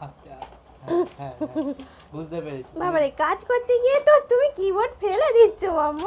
আস্তে আস্তে হ্যাঁ, হ্যাঁ, হ্যাঁ, বুঝতে পেরেছি। বাবারে কাজ করতে গিয়ে তো তুমি কিবোর্ড ফেলে দিচ্ছ মামু।